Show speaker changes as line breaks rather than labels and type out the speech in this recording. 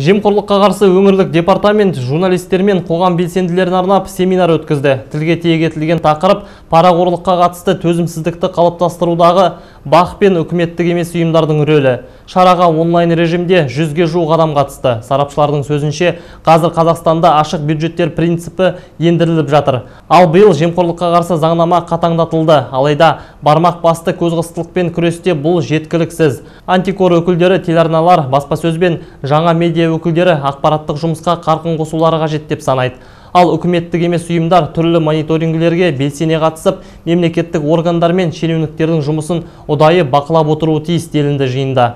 Жемқорлыққа қарсы өңірлік департамент журналистер мен қоғам белсенділерін арнап семинар өткізді. Тілге тиек етілген тақырып парақорлыққа қатысты төзімсіздікті қалыптастырудағы бақ пен үкіметтік емес ұйымдардың рөлі. Шараға онлайн режимде жүзге жуық адам қатысты. Сарапшылардың сөзінше, қазір Қазақстанда ашық бюджеттер принципі ендіріліп жатыр. Ал биыл жемқорлыққа қарсы заңнама қатаңдатылды. Алайда бармақ басты көзқыстылықпен күресте бұл жеткіліксіз. Антикор өкілдері телеарналар баспасөз бен жаңа медиа өкілдері ақпараттық жұмысқа қарқын қосулары қажет деп санайды. Ал үкіметтік емес ұйымдар түрлі мониторингілерге белсене қатысып, мемлекеттік органдар мен шенеуніктердің жұмысын ұдайы бақылап отыруы тиіс делінді жиында.